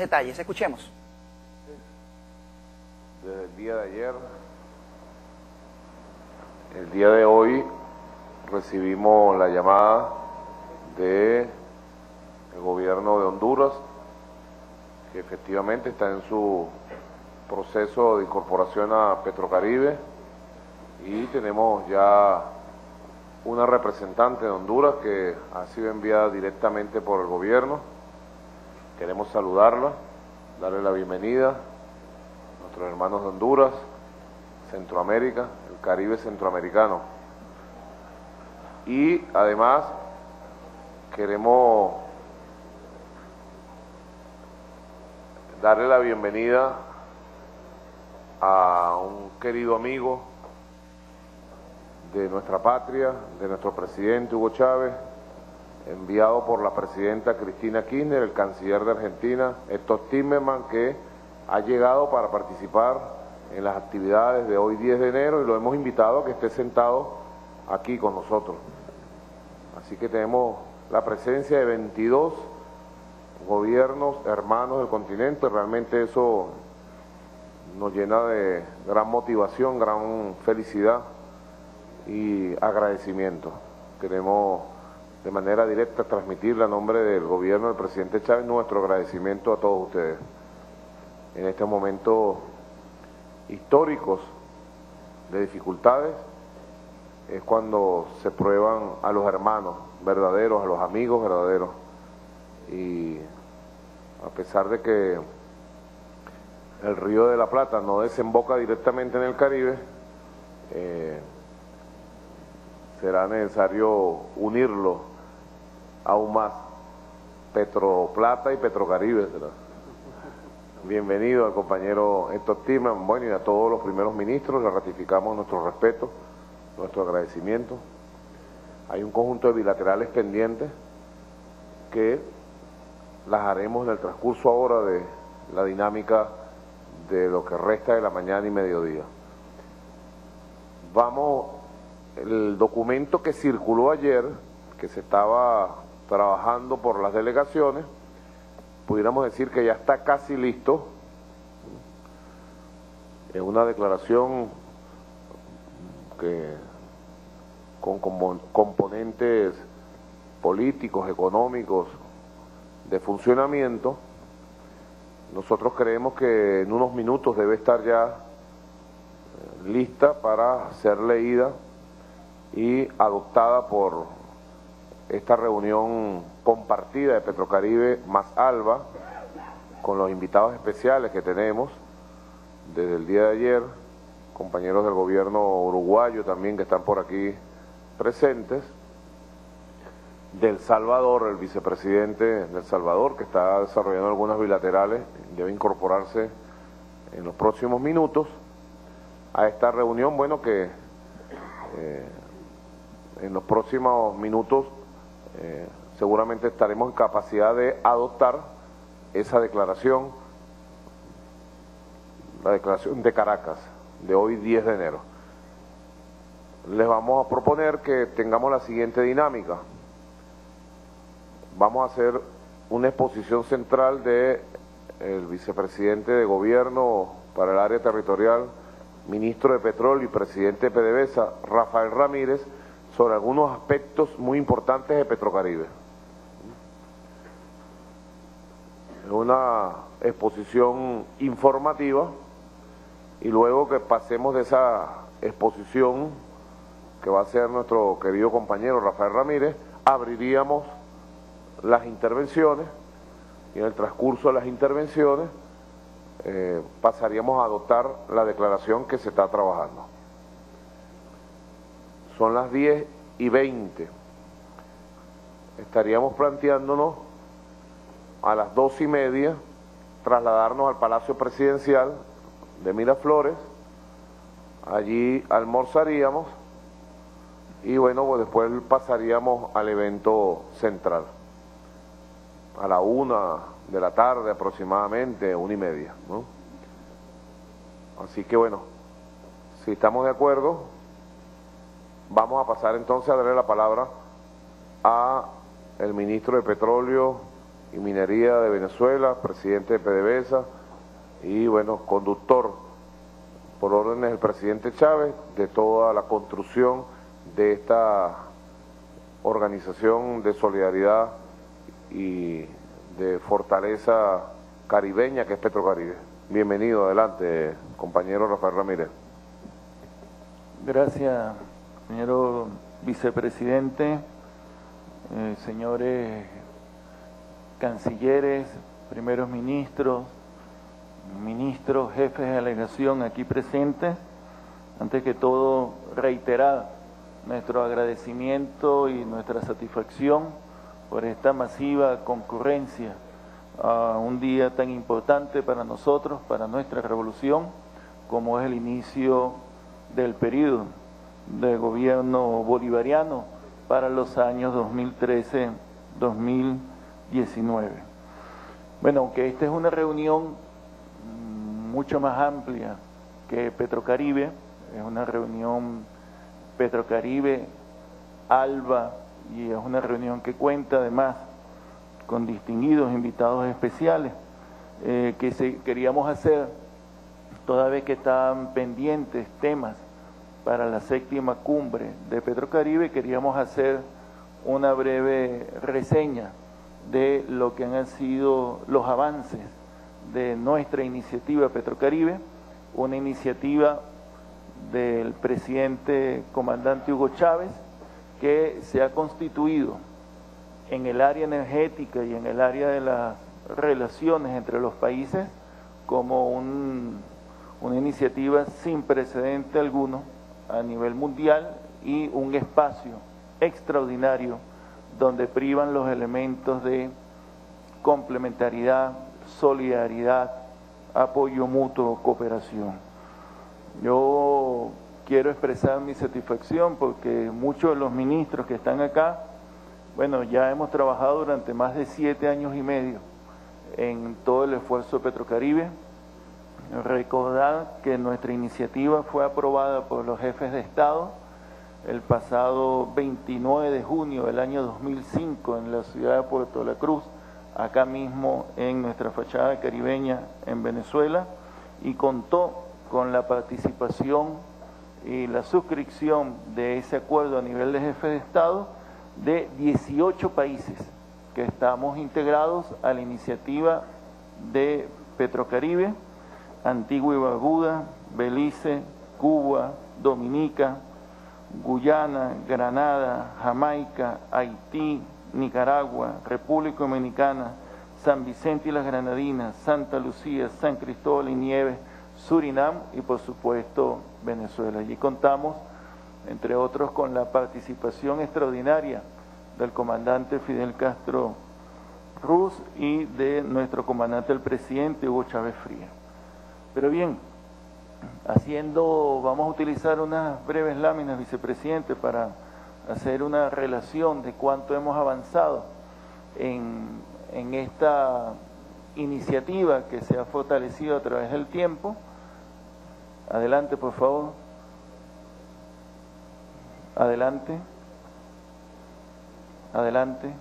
detalles. Escuchemos. Desde el día de ayer, el día de hoy, recibimos la llamada del gobierno de Honduras, que efectivamente está en su proceso de incorporación a Petrocaribe y tenemos ya una representante de Honduras que ha sido enviada directamente por el gobierno. Queremos saludarla, darle la bienvenida a nuestros hermanos de Honduras, Centroamérica, el Caribe centroamericano. Y además queremos darle la bienvenida a un querido amigo de nuestra patria, de nuestro presidente Hugo Chávez, enviado por la presidenta Cristina Kirchner, el canciller de Argentina, Héctor Timmerman, que ha llegado para participar en las actividades de hoy 10 de enero y lo hemos invitado a que esté sentado aquí con nosotros. Así que tenemos la presencia de 22 gobiernos hermanos del continente, realmente eso nos llena de gran motivación, gran felicidad y agradecimiento. Queremos de manera directa transmitirle a nombre del gobierno del presidente Chávez nuestro agradecimiento a todos ustedes. En estos momentos históricos de dificultades es cuando se prueban a los hermanos verdaderos, a los amigos verdaderos. Y a pesar de que el río de la Plata no desemboca directamente en el Caribe, eh, será necesario unirlo aún más. Petroplata y Petrocaribe será. Bienvenido al compañero Héctor Timan, bueno, y a todos los primeros ministros, le ratificamos nuestro respeto, nuestro agradecimiento. Hay un conjunto de bilaterales pendientes que las haremos en el transcurso ahora de la dinámica de lo que resta de la mañana y mediodía. Vamos, el documento que circuló ayer, que se estaba trabajando por las delegaciones, pudiéramos decir que ya está casi listo. Es una declaración que con componentes políticos, económicos, de funcionamiento, nosotros creemos que en unos minutos debe estar ya eh, lista para ser leída y adoptada por esta reunión compartida de Petrocaribe más ALBA, con los invitados especiales que tenemos desde el día de ayer, compañeros del gobierno uruguayo también que están por aquí presentes, del Salvador, el vicepresidente del Salvador, que está desarrollando algunas bilaterales, debe incorporarse en los próximos minutos a esta reunión, bueno, que eh, en los próximos minutos eh, seguramente estaremos en capacidad de adoptar esa declaración, la declaración de Caracas, de hoy 10 de enero. Les vamos a proponer que tengamos la siguiente dinámica vamos a hacer una exposición central de vicepresidente de gobierno para el área territorial, ministro de Petróleo y presidente de PDVSA, Rafael Ramírez, sobre algunos aspectos muy importantes de Petrocaribe. Es una exposición informativa y luego que pasemos de esa exposición que va a ser nuestro querido compañero Rafael Ramírez, abriríamos las intervenciones y en el transcurso de las intervenciones eh, pasaríamos a adoptar la declaración que se está trabajando. Son las 10 y 20. Estaríamos planteándonos a las dos y media trasladarnos al Palacio Presidencial de Miraflores. Allí almorzaríamos y bueno, pues después pasaríamos al evento central a la una de la tarde aproximadamente, una y media. ¿no? Así que bueno, si estamos de acuerdo, vamos a pasar entonces a darle la palabra a el ministro de Petróleo y Minería de Venezuela, presidente de PDVSA y bueno, conductor por órdenes del presidente Chávez de toda la construcción de esta organización de solidaridad y de fortaleza caribeña que es Petrocaribe. Bienvenido, adelante, compañero Rafael Ramírez. Gracias, señor vicepresidente, eh, señores cancilleres, primeros ministros, ministros, jefes de delegación aquí presentes. Antes que todo, reiterar nuestro agradecimiento y nuestra satisfacción por esta masiva concurrencia a un día tan importante para nosotros, para nuestra revolución, como es el inicio del periodo de gobierno bolivariano para los años 2013-2019. Bueno, aunque esta es una reunión mucho más amplia que Petrocaribe, es una reunión Petrocaribe, ALBA, y es una reunión que cuenta además con distinguidos invitados especiales eh, que queríamos hacer toda vez que estaban pendientes temas para la séptima cumbre de Petrocaribe, queríamos hacer una breve reseña de lo que han sido los avances de nuestra iniciativa Petrocaribe, una iniciativa del presidente comandante Hugo Chávez que se ha constituido en el área energética y en el área de las relaciones entre los países como una iniciativa sin precedente alguno a nivel mundial y un espacio extraordinario donde privan los elementos de complementariedad, solidaridad, apoyo mutuo, cooperación. Yo quiero expresar mi satisfacción porque muchos de los ministros que están acá bueno, ya hemos trabajado durante más de siete años y medio en todo el esfuerzo Petrocaribe. Recordar que nuestra iniciativa fue aprobada por los jefes de Estado el pasado 29 de junio del año 2005 en la ciudad de Puerto La Cruz, acá mismo en nuestra fachada caribeña en Venezuela, y contó con la participación y la suscripción de ese acuerdo a nivel de jefe de Estado de 18 países que estamos integrados a la iniciativa de Petrocaribe, Antigua y Barbuda, Belice, Cuba, Dominica, Guyana, Granada, Jamaica, Haití, Nicaragua, República Dominicana, San Vicente y las Granadinas, Santa Lucía, San Cristóbal y Nieves, Surinam y por supuesto Venezuela. Allí contamos entre otros con la participación extraordinaria del comandante Fidel Castro Ruz y de nuestro comandante el presidente Hugo Chávez Fría. Pero bien, haciendo, vamos a utilizar unas breves láminas, vicepresidente, para hacer una relación de cuánto hemos avanzado en, en esta iniciativa que se ha fortalecido a través del tiempo. Adelante, por favor. Adelante. Adelante.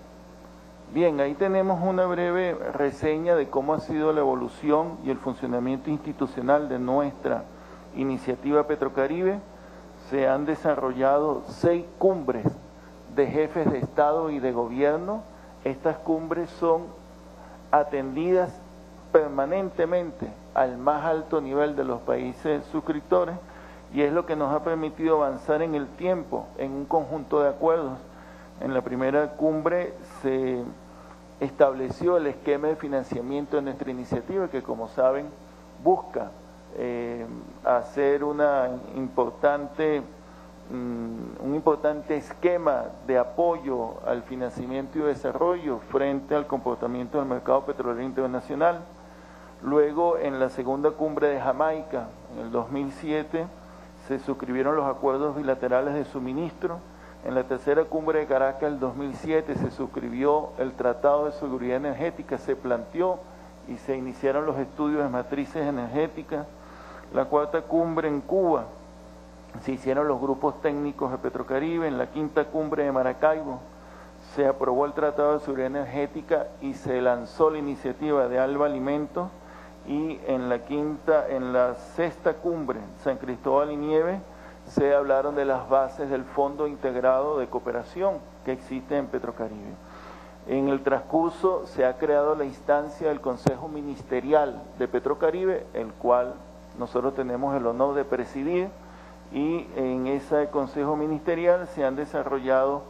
Bien, ahí tenemos una breve reseña de cómo ha sido la evolución y el funcionamiento institucional de nuestra iniciativa Petrocaribe. Se han desarrollado seis cumbres de jefes de Estado y de Gobierno. Estas cumbres son atendidas permanentemente al más alto nivel de los países suscriptores y es lo que nos ha permitido avanzar en el tiempo en un conjunto de acuerdos. En la primera cumbre se estableció el esquema de financiamiento de nuestra iniciativa que como saben busca eh, hacer importante, mm, un importante esquema de apoyo al financiamiento y desarrollo frente al comportamiento del mercado petrolero internacional. Luego, en la segunda cumbre de Jamaica, en el 2007, se suscribieron los acuerdos bilaterales de suministro. En la tercera cumbre de Caracas del 2007 se suscribió el Tratado de Seguridad Energética, se planteó y se iniciaron los estudios de matrices energéticas. La cuarta cumbre en Cuba se hicieron los grupos técnicos de Petrocaribe. En la quinta cumbre de Maracaibo se aprobó el Tratado de Seguridad Energética y se lanzó la iniciativa de Alba Alimentos y en la quinta, en la sexta cumbre, San Cristóbal y Nieve, se hablaron de las bases del Fondo Integrado de Cooperación que existe en Petrocaribe. En el transcurso se ha creado la instancia del Consejo Ministerial de Petrocaribe, el cual nosotros tenemos el honor de presidir, y en ese Consejo Ministerial se han desarrollado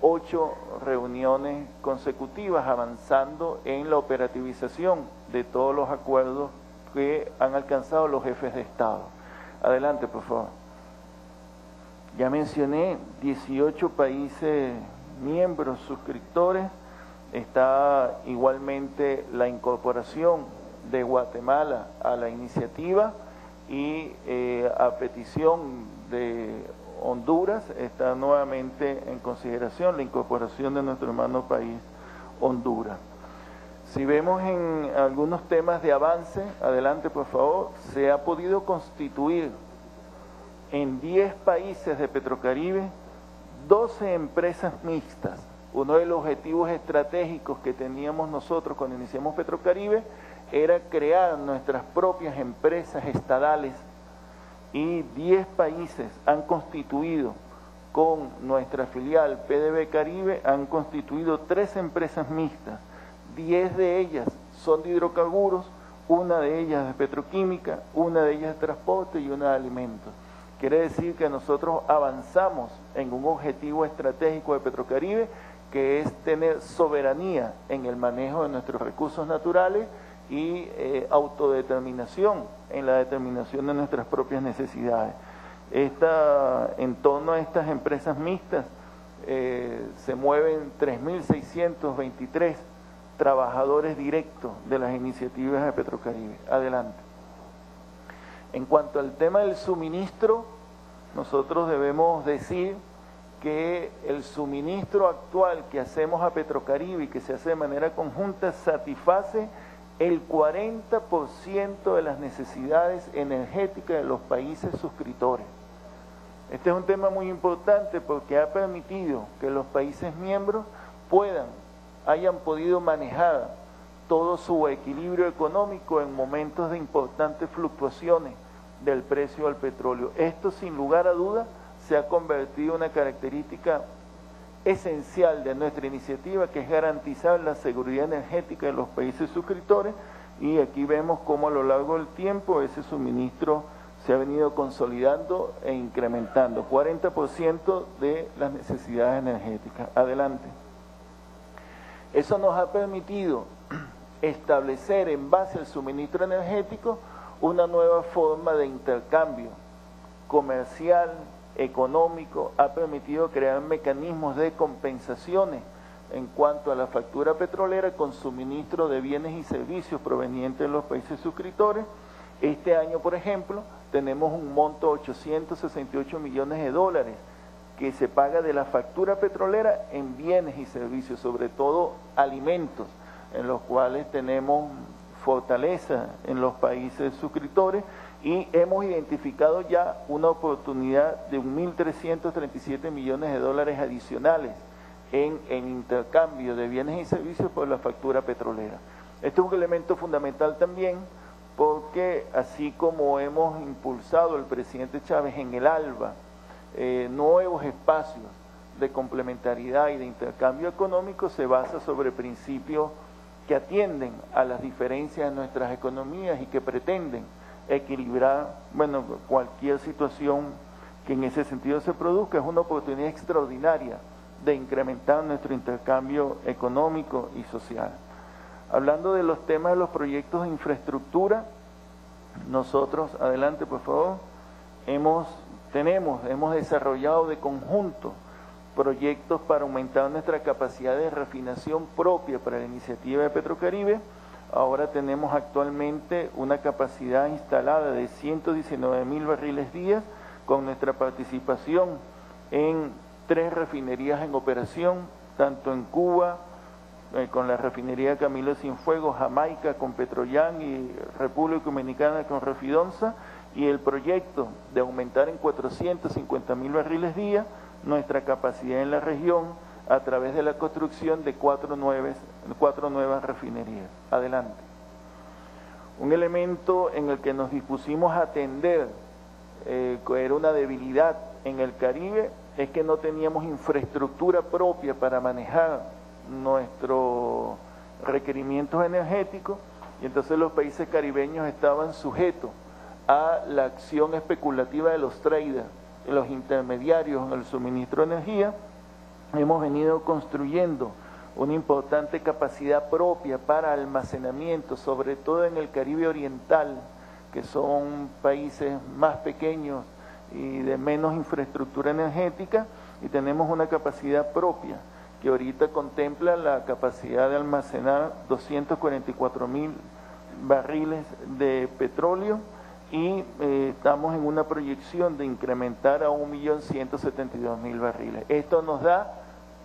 ocho reuniones consecutivas avanzando en la operativización de todos los acuerdos que han alcanzado los jefes de Estado. Adelante, por favor. Ya mencioné 18 países miembros suscriptores, está igualmente la incorporación de Guatemala a la iniciativa y eh, a petición de Honduras está nuevamente en consideración la incorporación de nuestro hermano país Honduras. Si vemos en algunos temas de avance, adelante por favor, se ha podido constituir en 10 países de Petrocaribe 12 empresas mixtas. Uno de los objetivos estratégicos que teníamos nosotros cuando iniciamos Petrocaribe era crear nuestras propias empresas estadales y 10 países han constituido con nuestra filial PDB Caribe, han constituido tres empresas mixtas. 10 de ellas son de hidrocarburos, una de ellas de petroquímica, una de ellas de transporte y una de alimentos. Quiere decir que nosotros avanzamos en un objetivo estratégico de Petrocaribe, que es tener soberanía en el manejo de nuestros recursos naturales y eh, autodeterminación en la determinación de nuestras propias necesidades. En torno a estas empresas mixtas eh, se mueven 3.623 trabajadores directos de las iniciativas de Petrocaribe. Adelante. En cuanto al tema del suministro, nosotros debemos decir que el suministro actual que hacemos a Petrocaribe y que se hace de manera conjunta satisface el 40% de las necesidades energéticas de los países suscriptores. Este es un tema muy importante porque ha permitido que los países miembros puedan, hayan podido manejar todo su equilibrio económico en momentos de importantes fluctuaciones del precio del petróleo. Esto sin lugar a duda se ha convertido en una característica esencial de nuestra iniciativa, que es garantizar la seguridad energética de los países suscriptores, y aquí vemos cómo a lo largo del tiempo ese suministro se ha venido consolidando e incrementando, 40% de las necesidades energéticas. Adelante. Eso nos ha permitido establecer en base al suministro energético una nueva forma de intercambio comercial, económico ha permitido crear mecanismos de compensaciones en cuanto a la factura petrolera con suministro de bienes y servicios provenientes de los países suscriptores. Este año, por ejemplo, tenemos un monto de 868 millones de dólares que se paga de la factura petrolera en bienes y servicios, sobre todo alimentos, en los cuales tenemos fortaleza en los países suscriptores y hemos identificado ya una oportunidad de 1.337 millones de dólares adicionales en, en intercambio de bienes y servicios por la factura petrolera. Este es un elemento fundamental también porque así como hemos impulsado el presidente Chávez en el ALBA eh, nuevos espacios de complementariedad y de intercambio económico, se basa sobre principios que atienden a las diferencias de nuestras economías y que pretenden equilibrar, bueno, cualquier situación que en ese sentido se produzca. Es una oportunidad extraordinaria de incrementar nuestro intercambio económico y social. Hablando de los temas de los proyectos de infraestructura, nosotros, adelante por favor, hemos, tenemos, hemos desarrollado de conjunto proyectos para aumentar nuestra capacidad de refinación propia para la iniciativa de Petrocaribe, Ahora tenemos actualmente una capacidad instalada de 119 mil barriles días con nuestra participación en tres refinerías en operación, tanto en Cuba, eh, con la refinería Camilo Cienfuegos, Jamaica con Petroyan y República Dominicana con Refidonza, y el proyecto de aumentar en 450 mil barriles día nuestra capacidad en la región a través de la construcción de cuatro, cuatro nuevas refinerías. Adelante. Un elemento en el que nos dispusimos a atender, eh, que era una debilidad en el Caribe, es que no teníamos infraestructura propia para manejar nuestros requerimientos energéticos y entonces los países caribeños estaban sujetos a la acción especulativa de los traders, de los intermediarios en el suministro de energía hemos venido construyendo una importante capacidad propia para almacenamiento, sobre todo en el Caribe Oriental, que son países más pequeños y de menos infraestructura energética, y tenemos una capacidad propia que ahorita contempla la capacidad de almacenar 244 mil barriles de petróleo y eh, estamos en una proyección de incrementar a 1.172.000 barriles. Esto nos da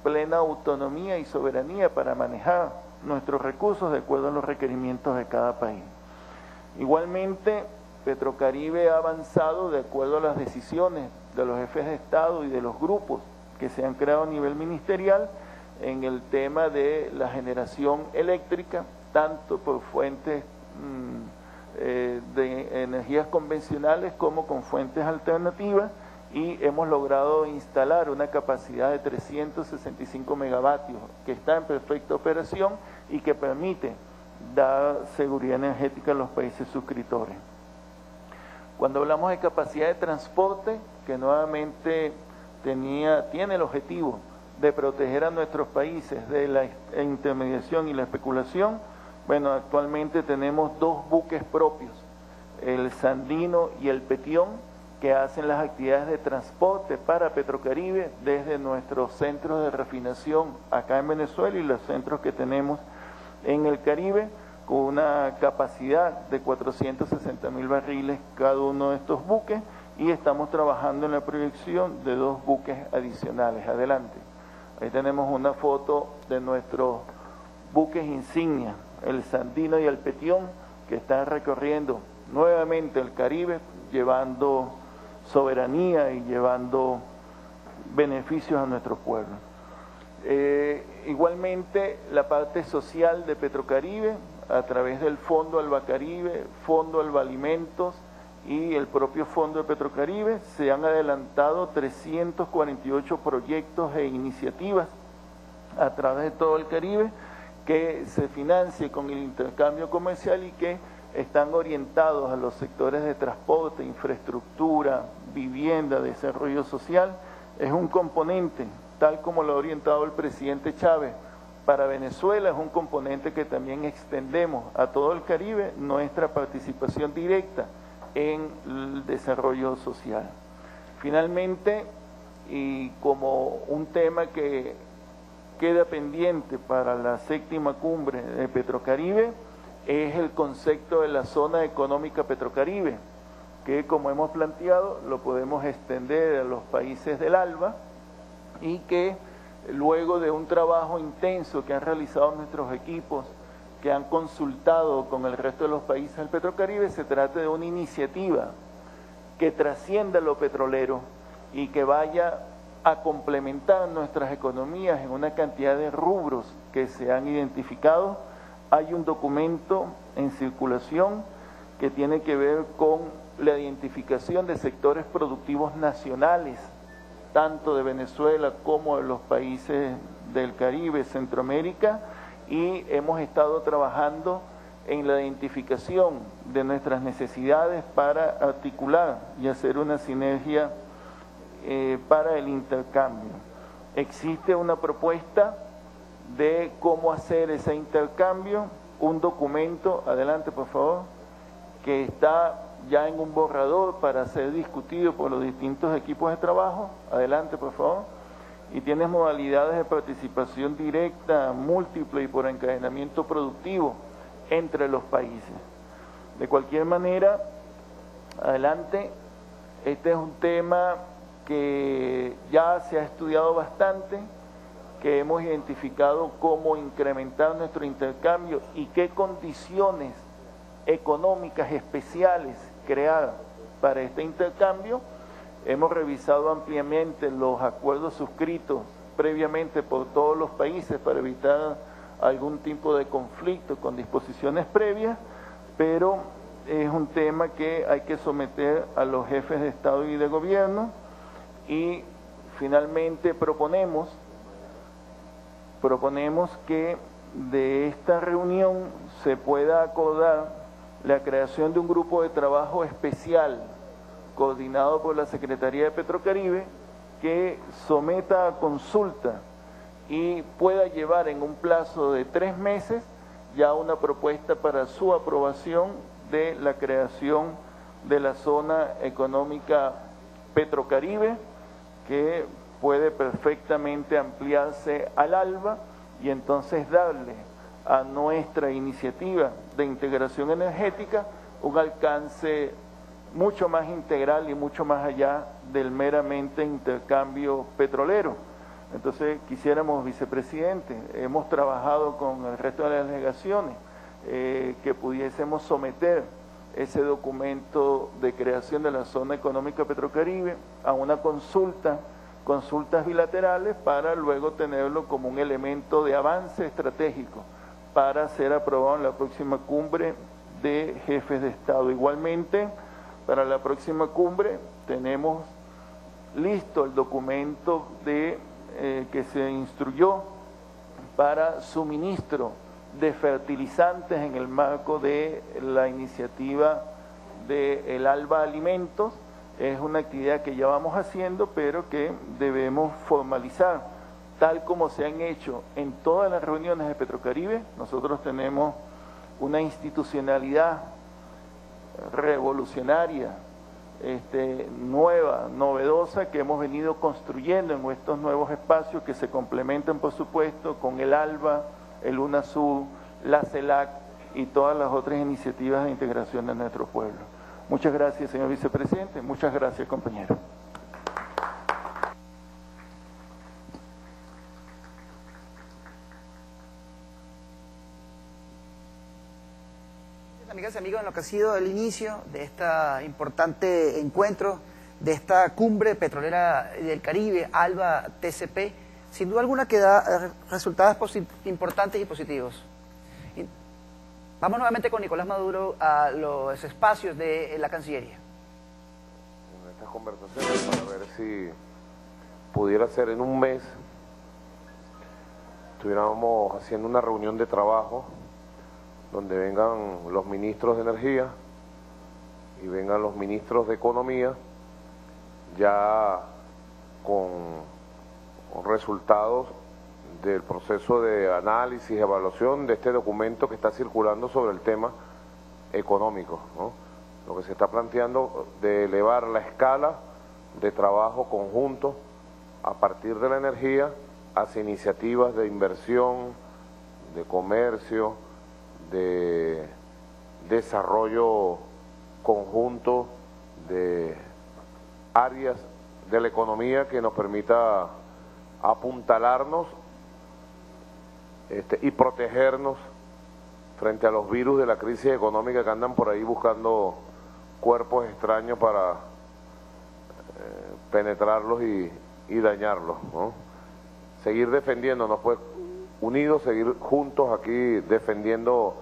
plena autonomía y soberanía para manejar nuestros recursos de acuerdo a los requerimientos de cada país. Igualmente, Petrocaribe ha avanzado de acuerdo a las decisiones de los jefes de Estado y de los grupos que se han creado a nivel ministerial en el tema de la generación eléctrica, tanto por fuentes mm, eh, de energías convencionales como con fuentes alternativas, y hemos logrado instalar una capacidad de 365 megavatios que está en perfecta operación y que permite dar seguridad energética a los países suscriptores. Cuando hablamos de capacidad de transporte, que nuevamente tenía, tiene el objetivo de proteger a nuestros países de la intermediación y la especulación, bueno, actualmente tenemos dos buques propios, el Sandino y el Petión, que hacen las actividades de transporte para Petrocaribe desde nuestros centros de refinación acá en Venezuela y los centros que tenemos en el Caribe con una capacidad de 460 mil barriles cada uno de estos buques y estamos trabajando en la proyección de dos buques adicionales. Adelante. Ahí tenemos una foto de nuestros buques insignia, el Sandino y el Petión, que están recorriendo nuevamente el Caribe llevando soberanía y llevando beneficios a nuestro pueblo. Eh, igualmente, la parte social de Petrocaribe, a través del Fondo Albacaribe, Fondo Alba Alimentos y el propio Fondo de Petrocaribe, se han adelantado 348 proyectos e iniciativas a través de todo el Caribe que se financie con el intercambio comercial y que están orientados a los sectores de transporte, infraestructura, vivienda, desarrollo social, es un componente, tal como lo ha orientado el presidente Chávez, para Venezuela es un componente que también extendemos a todo el Caribe, nuestra participación directa en el desarrollo social. Finalmente, y como un tema que queda pendiente para la séptima cumbre de Petrocaribe, es el concepto de la zona económica petrocaribe, que como hemos planteado lo podemos extender a los países del ALBA y que luego de un trabajo intenso que han realizado nuestros equipos, que han consultado con el resto de los países del Petrocaribe, se trata de una iniciativa que trascienda lo petrolero y que vaya a complementar nuestras economías en una cantidad de rubros que se han identificado. Hay un documento en circulación que tiene que ver con la identificación de sectores productivos nacionales, tanto de Venezuela como de los países del Caribe, Centroamérica, y hemos estado trabajando en la identificación de nuestras necesidades para articular y hacer una sinergia eh, para el intercambio. Existe una propuesta de cómo hacer ese intercambio, un documento, adelante por favor, que está ya en un borrador para ser discutido por los distintos equipos de trabajo, adelante por favor, y tienes modalidades de participación directa, múltiple y por encadenamiento productivo entre los países. De cualquier manera, adelante, este es un tema que ya se ha estudiado bastante, que hemos identificado cómo incrementar nuestro intercambio y qué condiciones económicas especiales crear para este intercambio. Hemos revisado ampliamente los acuerdos suscritos previamente por todos los países para evitar algún tipo de conflicto con disposiciones previas, pero es un tema que hay que someter a los jefes de Estado y de Gobierno y finalmente proponemos, proponemos que de esta reunión se pueda acordar la creación de un grupo de trabajo especial coordinado por la Secretaría de Petrocaribe que someta a consulta y pueda llevar en un plazo de tres meses ya una propuesta para su aprobación de la creación de la zona económica Petrocaribe que puede perfectamente ampliarse al ALBA y entonces darle a nuestra iniciativa de integración energética un alcance mucho más integral y mucho más allá del meramente intercambio petrolero. Entonces quisiéramos, vicepresidente, hemos trabajado con el resto de las delegaciones, eh, que pudiésemos someter ese documento de creación de la zona económica Petrocaribe a una consulta, consultas bilaterales, para luego tenerlo como un elemento de avance estratégico para ser aprobado en la próxima cumbre de jefes de Estado. Igualmente, para la próxima cumbre tenemos listo el documento de, eh, que se instruyó para suministro de fertilizantes en el marco de la iniciativa de el ALBA Alimentos. Es una actividad que ya vamos haciendo, pero que debemos formalizar, tal como se han hecho en todas las reuniones de Petrocaribe. Nosotros tenemos una institucionalidad revolucionaria, este, nueva, novedosa que hemos venido construyendo en estos nuevos espacios que se complementan, por supuesto, con el ALBA, el UNASUR, la CELAC y todas las otras iniciativas de integración de nuestro pueblo. Muchas gracias, señor vicepresidente. Muchas gracias, compañero. amigas y amigos, en lo que ha sido el inicio de este importante encuentro, de esta cumbre petrolera del Caribe, ALBA TCP, sin duda alguna que da eh, resultados importantes y positivos. Vamos nuevamente con Nicolás Maduro a los espacios de la Cancillería. En estas conversaciones para ver si pudiera ser en un mes, estuviéramos haciendo una reunión de trabajo donde vengan los ministros de energía y vengan los ministros de economía ya con, resultados del proceso de análisis evaluación de este documento que está circulando sobre el tema económico. Lo que se está planteando de elevar la escala de trabajo conjunto a partir de la energía hacia iniciativas de inversión, de comercio, de desarrollo conjunto de áreas de la economía que nos permita apuntalarnos este, y protegernos frente a los virus de la crisis económica que andan por ahí buscando cuerpos extraños para eh, penetrarlos y, dañarlos. Seguir defendiéndonos, pues unidos, seguir juntos aquí defendiendo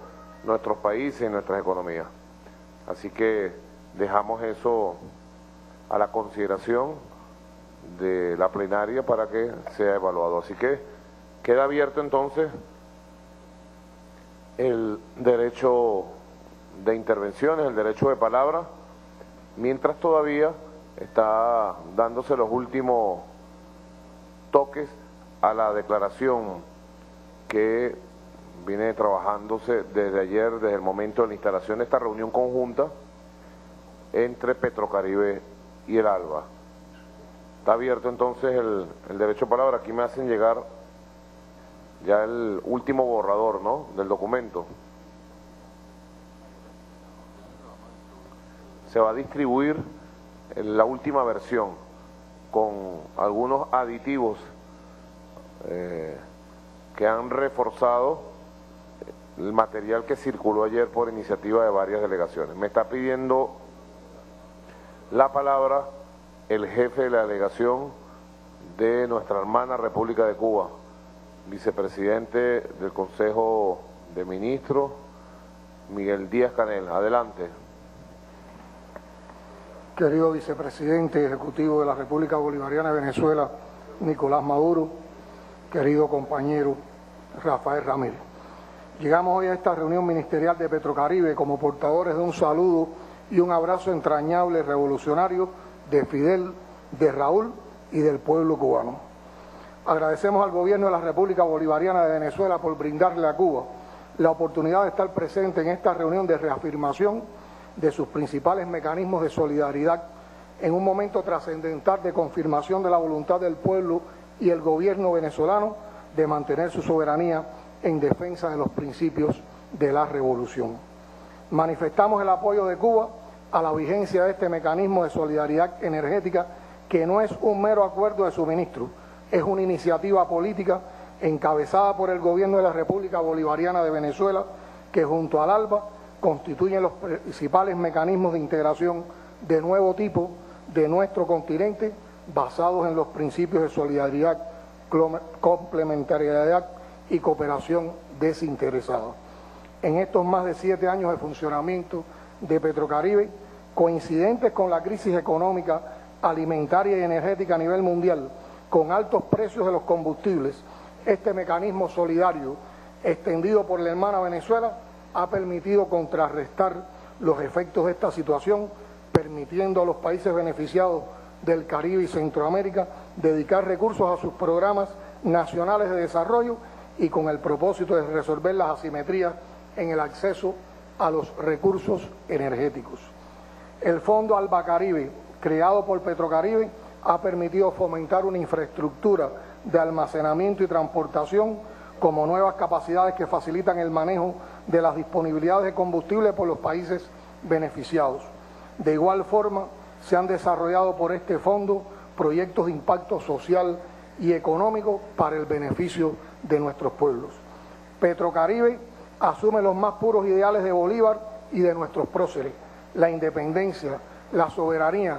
nuestros países y nuestras economías. Así que dejamos eso a la consideración de la plenaria para que sea evaluado. Así que queda abierto entonces el derecho de intervenciones, el derecho de palabra, mientras todavía está dándose los últimos toques a la declaración que viene trabajándose desde ayer, desde el momento de la instalación de esta reunión conjunta entre Petrocaribe y el ALBA. Está abierto entonces el, derecho a palabra. Aquí me hacen llegar ya el último borrador ¿no? del documento. Se va a distribuir la última versión con algunos aditivos eh, que han reforzado el material que circuló ayer por iniciativa de varias delegaciones. Me está pidiendo la palabra el jefe de la delegación de nuestra hermana República de Cuba, vicepresidente del Consejo de Ministros, Miguel Díaz Canel. Adelante. Querido vicepresidente ejecutivo de la República Bolivariana de Venezuela, Nicolás Maduro, querido compañero Rafael Ramírez. Llegamos hoy a esta reunión ministerial de Petrocaribe como portadores de un saludo y un abrazo entrañable revolucionario de Fidel, de Raúl y del pueblo cubano. Agradecemos al gobierno de la República Bolivariana de Venezuela por brindarle a Cuba la oportunidad de estar presente en esta reunión de reafirmación de sus principales mecanismos de solidaridad en un momento trascendental de confirmación de la voluntad del pueblo y el gobierno venezolano de mantener su soberanía en defensa de los principios de la revolución. Manifestamos el apoyo de Cuba a la vigencia de este mecanismo de solidaridad energética que no es un mero acuerdo de suministro, es una iniciativa política encabezada por el gobierno de la República Bolivariana de Venezuela que junto al ALBA constituyen los principales mecanismos de integración de nuevo tipo de nuestro continente basados en los principios de solidaridad, complementariedad y cooperación desinteresada. En estos más de siete años de funcionamiento de Petrocaribe, coincidentes con la crisis económica, alimentaria y energética a nivel mundial, con altos precios de los combustibles, este mecanismo solidario extendido por la hermana Venezuela ha permitido contrarrestar los efectos de esta situación, permitiendo a los países beneficiados del Caribe y Centroamérica dedicar recursos a sus programas nacionales de desarrollo y con el propósito de resolver las asimetrías en el acceso a los recursos energéticos. El Fondo Alba Caribe, creado por Petrocaribe, ha permitido fomentar una infraestructura de almacenamiento y transportación como nuevas capacidades que facilitan el manejo de las disponibilidades de combustible por los países beneficiados. De igual forma, se han desarrollado por este fondo proyectos de impacto social y económico para el beneficio de nuestros pueblos. Petrocaribe asume los más puros ideales de Bolívar y de nuestros próceres, la independencia, la soberanía,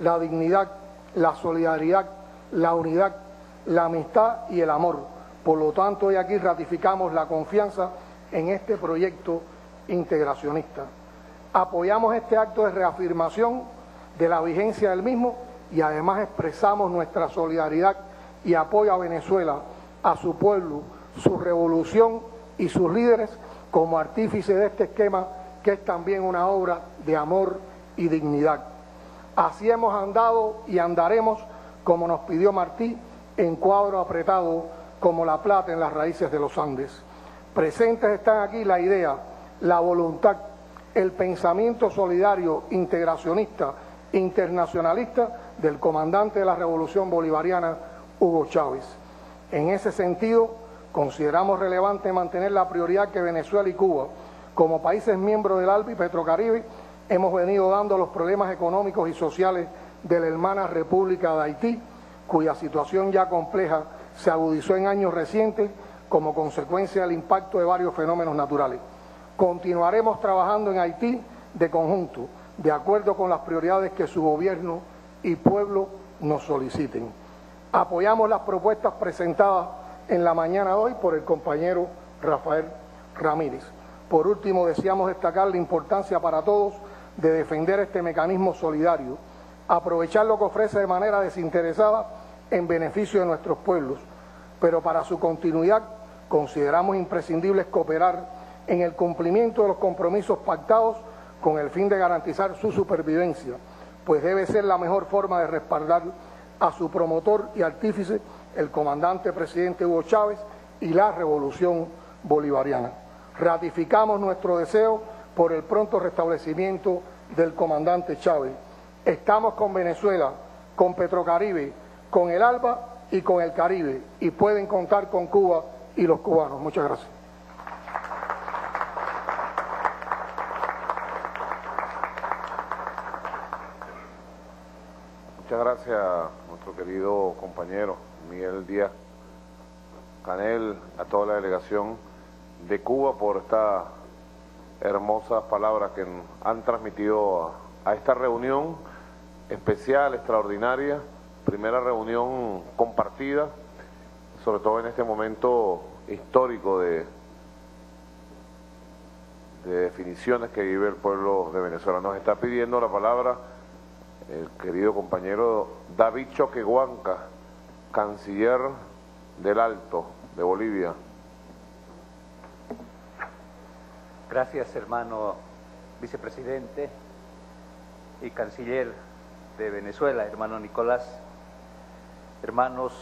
la dignidad, la solidaridad, la unidad, la amistad y el amor. Por lo tanto, hoy aquí ratificamos la confianza en este proyecto integracionista. Apoyamos este acto de reafirmación de la vigencia del mismo y además expresamos nuestra solidaridad y apoyo a Venezuela, a su pueblo, su revolución y sus líderes como artífice de este esquema que es también una obra de amor y dignidad. Así hemos andado y andaremos como nos pidió Martí en cuadro apretado como la plata en las raíces de los Andes. Presentes están aquí la idea, la voluntad, el pensamiento solidario, integracionista, internacionalista del comandante de la Revolución Bolivariana, Hugo Chávez. En ese sentido, consideramos relevante mantener la prioridad que Venezuela y Cuba, como países miembros del ALBA y Petrocaribe, hemos venido dando los problemas económicos y sociales de la hermana República de Haití, cuya situación ya compleja se agudizó en años recientes como consecuencia del impacto de varios fenómenos naturales. Continuaremos trabajando en Haití de conjunto, de acuerdo con las prioridades que su gobierno y pueblo nos soliciten. Apoyamos las propuestas presentadas en la mañana hoy por el compañero Rafael Ramírez. Por último, deseamos destacar la importancia para todos de defender este mecanismo solidario, aprovechar lo que ofrece de manera desinteresada en beneficio de nuestros pueblos, pero para su continuidad consideramos imprescindible cooperar en el cumplimiento de los compromisos pactados con el fin de garantizar su supervivencia, pues debe ser la mejor forma de respaldar a su promotor y artífice, el comandante presidente Hugo Chávez, y la revolución bolivariana. Ratificamos nuestro deseo por el pronto restablecimiento del comandante Chávez. Estamos con Venezuela, con Petrocaribe, con el ALBA y con el Caribe, y pueden contar con Cuba y los cubanos. Muchas gracias. Muchas gracias nuestro querido compañero Miguel Díaz Canel, a toda la delegación de Cuba por estas hermosas palabras que han transmitido a, esta reunión especial, extraordinaria, primera reunión compartida, sobre todo en este momento histórico de, de definiciones que vive el pueblo de Venezuela. Nos está pidiendo la palabra el querido compañero David Choquehuanca, canciller del Alto de Bolivia. Gracias, hermano vicepresidente y canciller de Venezuela, hermano Nicolás, hermanos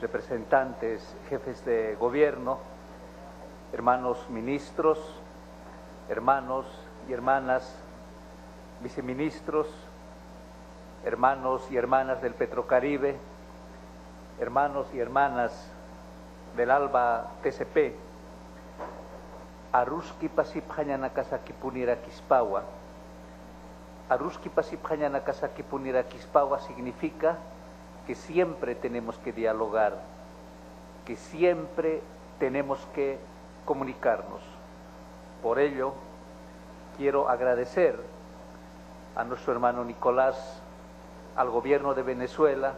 representantes, jefes de gobierno, hermanos ministros, hermanos y hermanas viceministros, hermanos y hermanas del Petrocaribe, hermanos y hermanas del ALBA TCP, Aruski pasiphañana kasaki punira kispawa. Aruski pasiphañana kasaki punira kispawa significa que siempre tenemos que dialogar, que siempre tenemos que comunicarnos. Por ello, quiero agradecer a nuestro hermano Nicolás, al gobierno de Venezuela,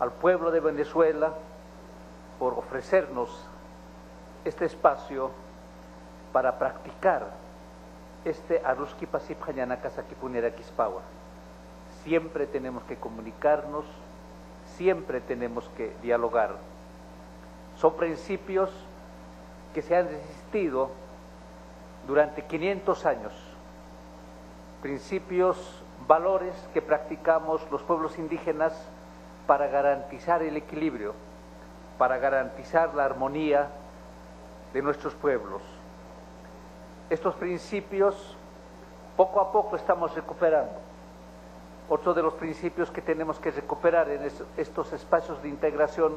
al pueblo de Venezuela, por ofrecernos este espacio para practicar este Aruski Pasiphañana Kasakipunera Kispawa. Siempre tenemos que comunicarnos, siempre tenemos que dialogar. Son principios que se han resistido durante 500 años, principios, valores que practicamos los pueblos indígenas para garantizar el equilibrio, para garantizar la armonía de nuestros pueblos. Estos principios poco a poco estamos recuperando. Otro de los principios que tenemos que recuperar en estos espacios de integración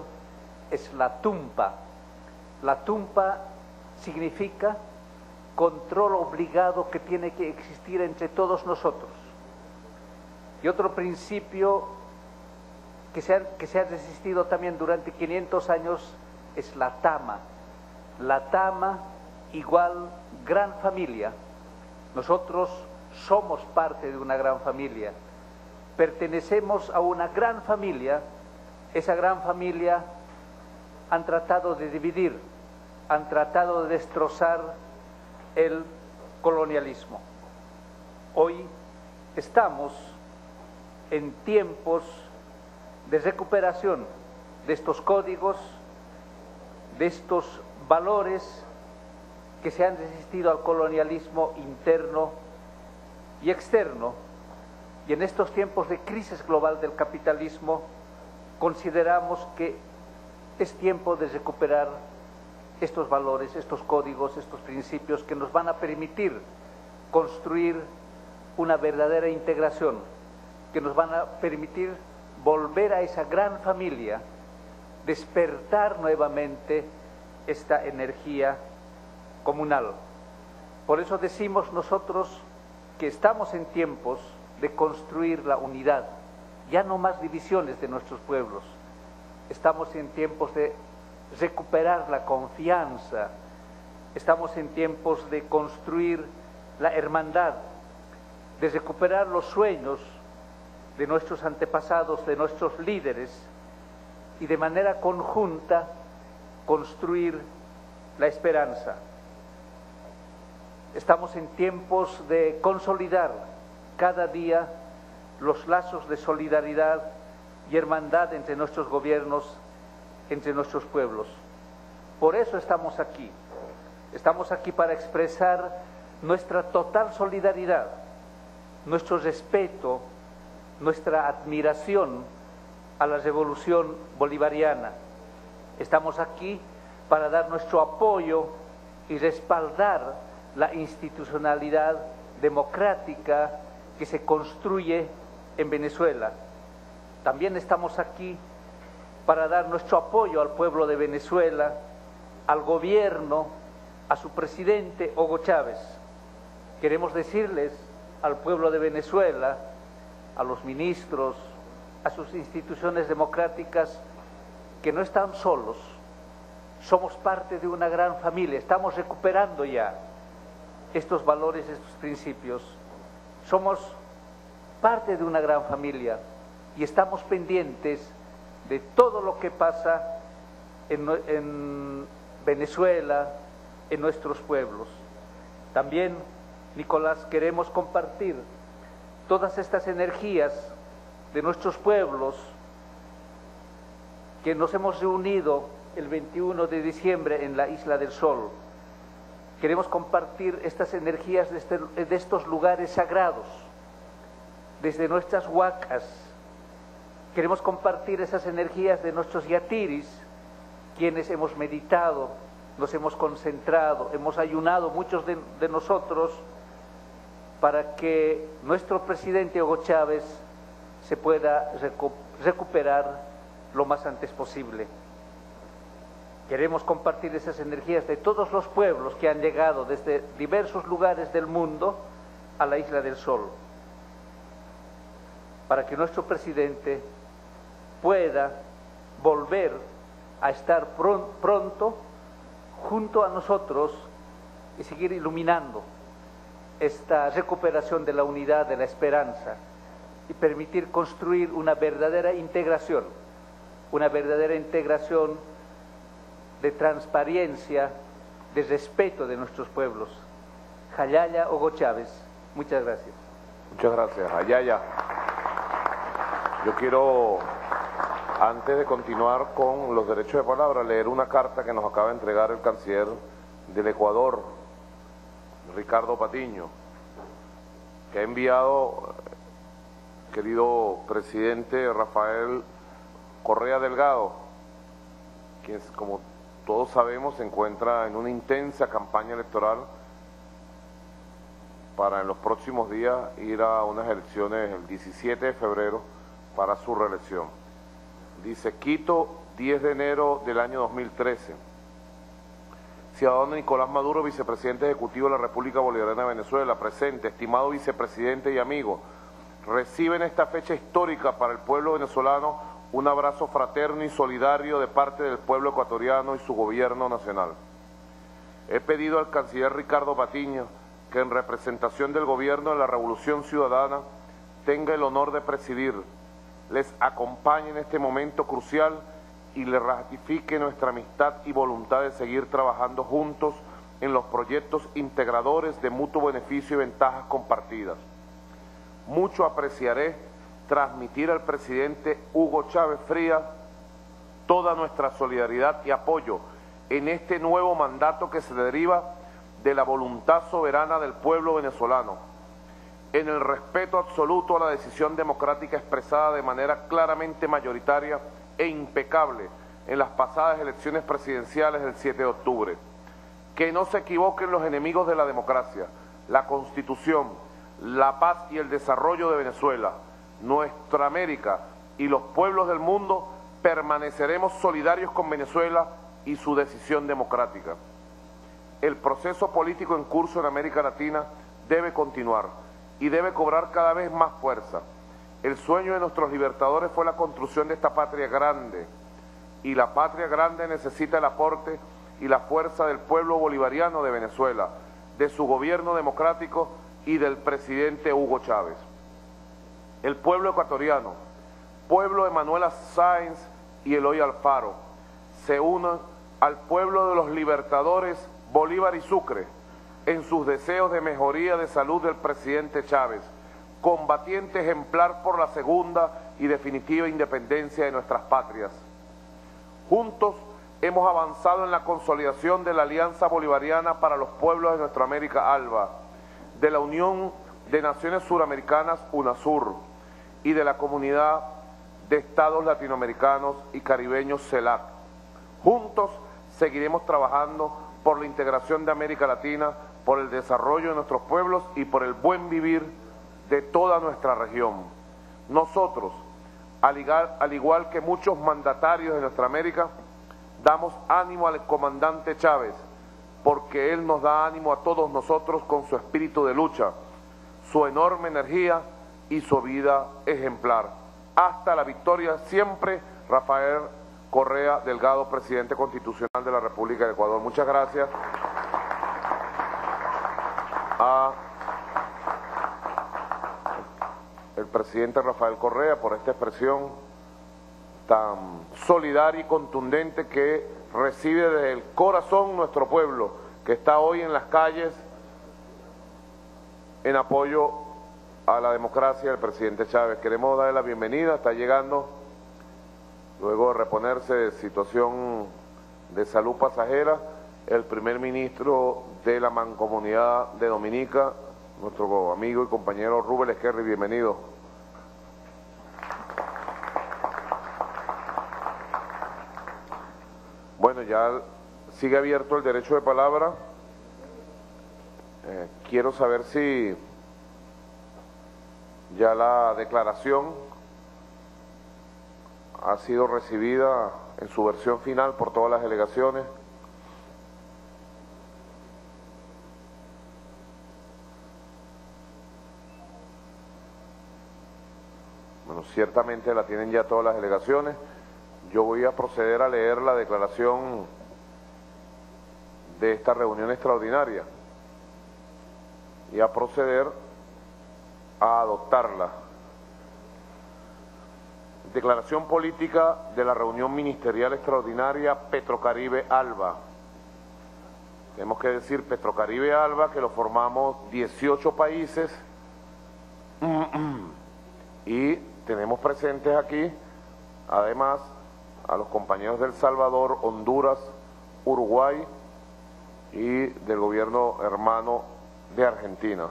es la tumpa. La tumpa significa control obligado que tiene que existir entre todos nosotros. Y otro principio que se ha, que se ha resistido también durante 500 años es la tama la Tama igual gran familia. Nosotros somos parte de una gran familia. Pertenecemos a una gran familia. Esa gran familia han tratado de dividir, han tratado de destrozar el colonialismo. Hoy estamos en tiempos de recuperación de estos códigos, de estos valores que se han resistido al colonialismo interno y externo. Y en estos tiempos de crisis global del capitalismo, consideramos que es tiempo de recuperar estos valores, estos códigos, estos principios que nos van a permitir construir una verdadera integración, que nos van a permitir volver a esa gran familia, despertar nuevamente esta energía comunal. Por eso decimos nosotros que estamos en tiempos de construir la unidad, ya no más divisiones de nuestros pueblos. Estamos en tiempos de recuperar la confianza, estamos en tiempos de construir la hermandad, de recuperar los sueños de nuestros antepasados, de nuestros líderes, y de manera conjunta construir la esperanza. Estamos en tiempos de consolidar cada día los lazos de solidaridad y hermandad entre nuestros gobiernos, entre nuestros pueblos. Por eso estamos aquí. Estamos aquí para expresar nuestra total solidaridad, nuestro respeto, nuestra admiración a la revolución bolivariana Estamos aquí para dar nuestro apoyo y respaldar la institucionalidad democrática que se construye en Venezuela. También estamos aquí para dar nuestro apoyo al pueblo de Venezuela, al gobierno, a su presidente Hugo Chávez. Queremos decirles al pueblo de Venezuela, a los ministros, a sus instituciones democráticas, que no están solos, somos parte de una gran familia, estamos recuperando ya estos valores, estos principios, somos parte de una gran familia y estamos pendientes de todo lo que pasa en, en Venezuela, en nuestros pueblos. También, Nicolás, queremos compartir todas estas energías de nuestros pueblos que nos hemos reunido el 21 de diciembre en la Isla del Sol. Queremos compartir estas energías de, este, estos lugares sagrados, desde nuestras huacas. Queremos compartir esas energías de nuestros yatiris, quienes hemos meditado, nos hemos concentrado, hemos ayunado muchos de nosotros para que nuestro presidente Hugo Chávez se pueda recu recuperar lo más antes posible. Queremos compartir esas energías de todos los pueblos que han llegado desde diversos lugares del mundo a la Isla del Sol, para que nuestro presidente pueda volver a estar pronto junto a nosotros y seguir iluminando esta recuperación de la unidad, de la esperanza y permitir construir una verdadera integración, una verdadera integración de transparencia, de respeto de nuestros pueblos. Jayaya Hugo Chávez, muchas gracias. Muchas gracias, Jayaya. Yo quiero, antes de continuar con los derechos de palabra, leer una carta que nos acaba de entregar el canciller del Ecuador, Ricardo Patiño, que ha enviado, querido presidente Rafael Correa Delgado, quien, como todos sabemos, se encuentra en una intensa campaña electoral para en los próximos días ir a unas elecciones el 17 de febrero para su reelección. Dice, Quito, 10 de enero del año 2013. Ciudadano Nicolás Maduro, vicepresidente ejecutivo de la República Bolivariana de Venezuela, presente, estimado vicepresidente y amigo, recibe en esta fecha histórica para el pueblo venezolano. Un abrazo fraterno y solidario de parte del pueblo ecuatoriano y su gobierno nacional. He pedido al canciller Ricardo Patiño que en representación del gobierno de la Revolución Ciudadana tenga el honor de presidir, les acompañe en este momento crucial y le ratifique nuestra amistad y voluntad de seguir trabajando juntos en los proyectos integradores de mutuo beneficio y ventajas compartidas. Mucho apreciaré transmitir al presidente Hugo Chávez Frías toda nuestra solidaridad y apoyo en este nuevo mandato que se deriva de la voluntad soberana del pueblo venezolano, en el respeto absoluto a la decisión democrática expresada de manera claramente mayoritaria e impecable en las pasadas elecciones presidenciales del 7 de octubre. Que no se equivoquen los enemigos de la democracia, la Constitución, la paz y el desarrollo de Venezuela, nuestra América y los pueblos del mundo permaneceremos solidarios con Venezuela y su decisión democrática. El proceso político en curso en América Latina debe continuar y debe cobrar cada vez más fuerza. El sueño de nuestros libertadores fue la construcción de esta patria grande. Y la patria grande necesita el aporte y la fuerza del pueblo bolivariano de Venezuela, de su gobierno democrático y del presidente Hugo Chávez. El pueblo ecuatoriano, pueblo de Manuela Sáenz y Eloy Alfaro, se unen al pueblo de los libertadores Bolívar y Sucre en sus deseos de mejoría de salud del presidente Chávez, combatiente ejemplar por la segunda y definitiva independencia de nuestras patrias. Juntos hemos avanzado en la consolidación de la Alianza Bolivariana para los pueblos de nuestra América Alba, de la Unión de Naciones Suramericanas UNASUR y de la Comunidad de Estados Latinoamericanos y Caribeños CELAC. Juntos seguiremos trabajando por la integración de América Latina, por el desarrollo de nuestros pueblos y por el buen vivir de toda nuestra región. Nosotros, al igual, al igual que muchos mandatarios de nuestra América, damos ánimo al comandante Chávez, porque él nos da ánimo a todos nosotros con su espíritu de lucha su enorme energía y su vida ejemplar. Hasta la victoria siempre, Rafael Correa Delgado, presidente constitucional de la República de Ecuador. Muchas gracias. A el presidente Rafael Correa por esta expresión tan solidaria y contundente que recibe desde el corazón nuestro pueblo, que está hoy en las calles en apoyo a la democracia del presidente Chávez. Queremos darle la bienvenida, está llegando, luego de reponerse de situación de salud pasajera, el primer ministro de la Mancomunidad de Dominica, nuestro amigo y compañero Rubén Esquerri, bienvenido. Bueno, ya sigue abierto el derecho de palabra. Eh, quiero saber si ya la declaración ha sido recibida en su versión final por todas las delegaciones. Ciertamente la tienen ya todas las delegaciones. Yo voy a proceder a leer la declaración de esta reunión extraordinaria y a proceder a adoptarla. Declaración política de la reunión ministerial extraordinaria Petrocaribe Alba. Tenemos que decir Petrocaribe Alba que lo formamos 18 países y tenemos presentes aquí además a los compañeros del Salvador, Honduras, Uruguay y del gobierno hermano de Argentina.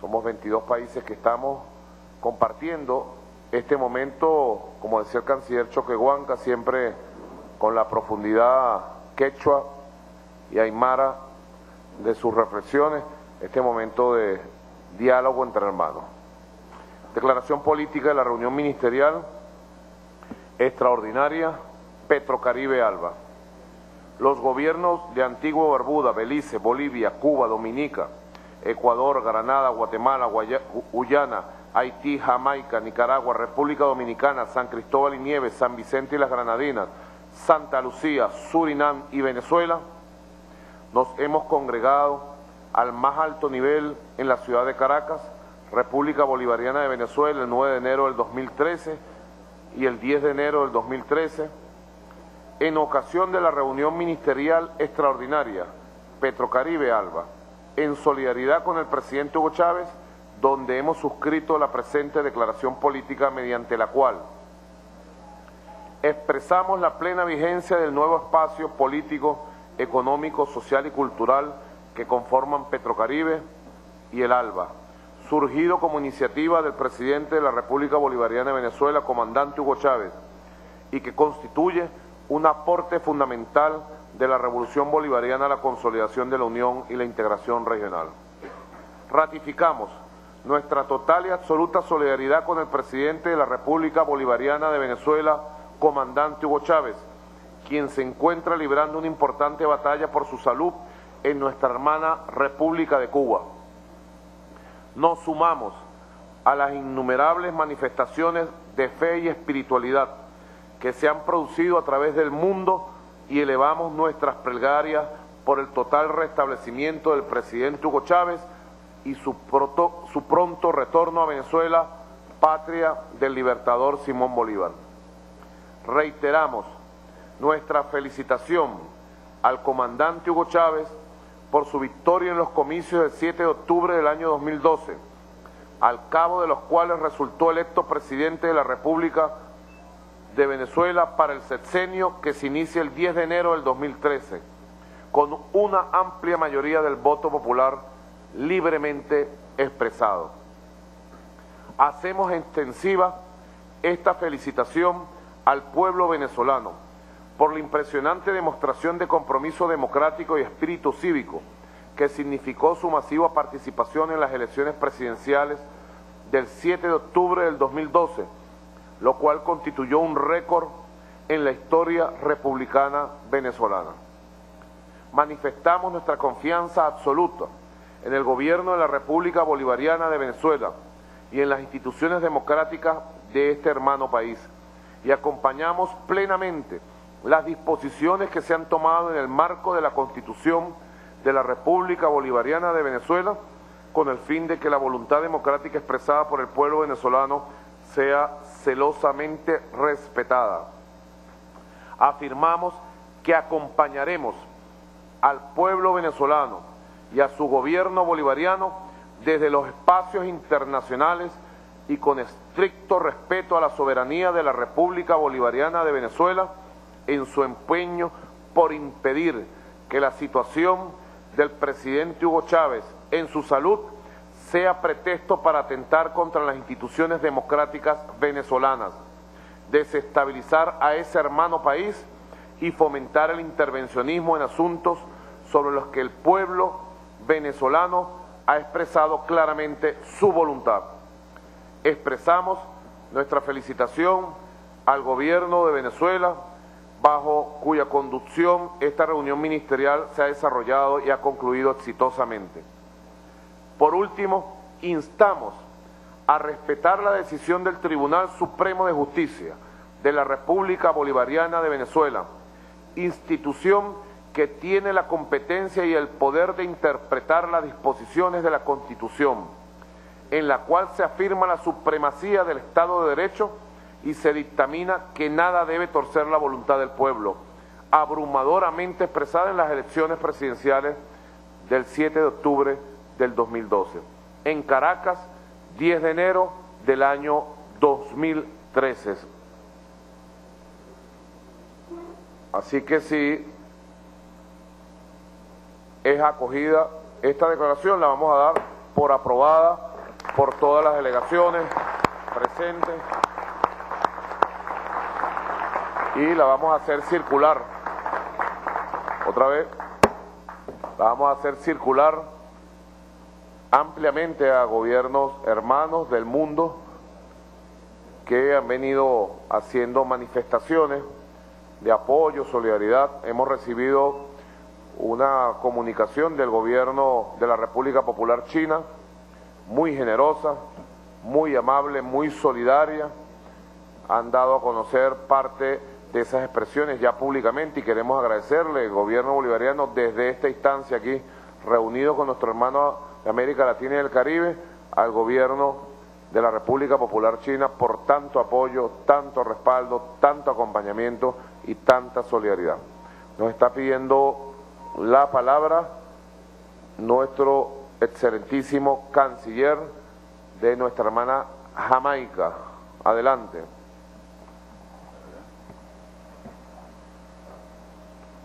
Somos 22 países que estamos compartiendo este momento, como decía el canciller Choquehuanca, siempre con la profundidad quechua y aymara de sus reflexiones, este momento de diálogo entre hermanos. Declaración política de la reunión ministerial extraordinaria Petrocaribe Alba. Los gobiernos de Antigua Barbuda, Belice, Bolivia, Cuba, Dominica, Ecuador, Granada, Guatemala, Guyana, Haití, Jamaica, Nicaragua, República Dominicana, San Cristóbal y Nieves, San Vicente y las Granadinas, Santa Lucía, Surinam y Venezuela, nos hemos congregado al más alto nivel en la ciudad de Caracas, República Bolivariana de Venezuela, el 9 de enero del 2013, y el 10 de enero del 2013, en ocasión de la reunión ministerial extraordinaria Petrocaribe Alba, en solidaridad con el presidente Hugo Chávez, donde hemos suscrito la presente declaración política mediante la cual expresamos la plena vigencia del nuevo espacio político, económico, social y cultural que conforman Petrocaribe y el ALBA, surgido como iniciativa del presidente de la República Bolivariana de Venezuela, comandante Hugo Chávez, y que constituye un aporte fundamental de la Revolución Bolivariana a la consolidación de la Unión y la integración regional. Ratificamos nuestra total y absoluta solidaridad con el presidente de la República Bolivariana de Venezuela, comandante Hugo Chávez, quien se encuentra librando una importante batalla por su salud en nuestra hermana República de Cuba nos sumamos a las innumerables manifestaciones de fe y espiritualidad que se han producido a través del mundo y elevamos nuestras plegarias por el total restablecimiento del presidente Hugo Chávez y su, su pronto retorno a Venezuela, patria del libertador Simón Bolívar. Reiteramos nuestra felicitación al comandante Hugo Chávez por su victoria en los comicios del 7 de octubre del año 2012, al cabo de los cuales resultó electo presidente de la República de Venezuela para el sexenio que se inicia el 10 de enero del 2013, con una amplia mayoría del voto popular libremente expresado. Hacemos extensiva esta felicitación al pueblo venezolano por la impresionante demostración de compromiso democrático y espíritu cívico que significó su masiva participación en las elecciones presidenciales del 7 de octubre del 2012, lo cual constituyó un récord en la historia republicana venezolana. Manifestamos nuestra confianza absoluta en el gobierno de la República Bolivariana de Venezuela y en las instituciones democráticas de este hermano país y acompañamos plenamente las disposiciones que se han tomado en el marco de la Constitución de la República Bolivariana de Venezuela con el fin de que la voluntad democrática expresada por el pueblo venezolano sea celosamente respetada. Afirmamos que acompañaremos al pueblo venezolano y a su gobierno bolivariano desde los espacios internacionales y con estricto respeto a la soberanía de la República Bolivariana de Venezuela en su empeño por impedir que la situación del presidente Hugo Chávez en su salud sea pretexto para atentar contra las instituciones democráticas venezolanas, desestabilizar a ese hermano país y fomentar el intervencionismo en asuntos sobre los que el pueblo venezolano ha expresado claramente su voluntad. Expresamos nuestra felicitación al gobierno de Venezuela, bajo cuya conducción esta reunión ministerial se ha desarrollado y ha concluido exitosamente. Por último, instamos a respetar la decisión del Tribunal Supremo de Justicia de la República Bolivariana de Venezuela, institución que tiene la competencia y el poder de interpretar las disposiciones de la Constitución, en la cual se afirma la supremacía del Estado de Derecho y se dictamina que nada debe torcer la voluntad del pueblo, abrumadoramente expresada en las elecciones presidenciales del 7 de octubre del 2012. En Caracas, 10 de enero del año 2013. Así que si es acogida esta declaración, la vamos a dar por aprobada por todas las delegaciones presentes y la vamos a hacer circular. Otra vez, la vamos a hacer circular ampliamente a gobiernos hermanos del mundo que han venido haciendo manifestaciones de apoyo, solidaridad. Hemos recibido una comunicación del gobierno de la República Popular China, muy generosa, muy amable, muy solidaria. Han dado a conocer parte de esas expresiones ya públicamente y queremos agradecerle gobierno bolivariano desde esta instancia aquí, reunido con nuestro hermano de América Latina y del Caribe, al gobierno de la República Popular China por tanto apoyo, tanto respaldo, tanto acompañamiento y tanta solidaridad. Nos está pidiendo la palabra nuestro excelentísimo canciller de nuestra hermana Jamaica. Adelante.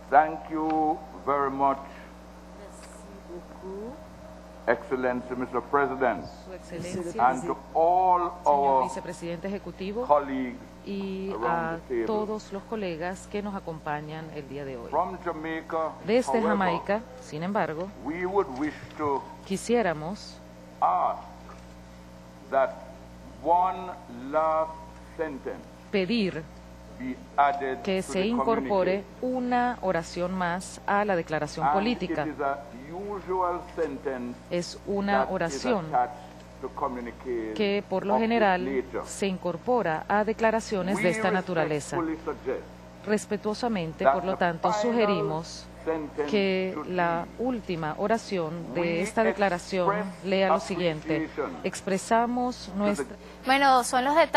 Thank you very much, Excellency Mr. President, Su Excelencia, and to all our vicepresidente ejecutivo colleagues y around a the table. todos los colegas que nos acompañan el día de hoy. from Jamaica. Desde however, Jamaica, sin embargo, we would wish to quisiéramos ask that one last sentence pedir que se incorpore una oración más a la declaración política. Es una oración que por lo general se incorpora a declaraciones de esta naturaleza. Respetuosamente, por lo tanto, sugerimos que la última oración de esta declaración lea lo siguiente. Expresamos nuestra Bueno, son los detalles.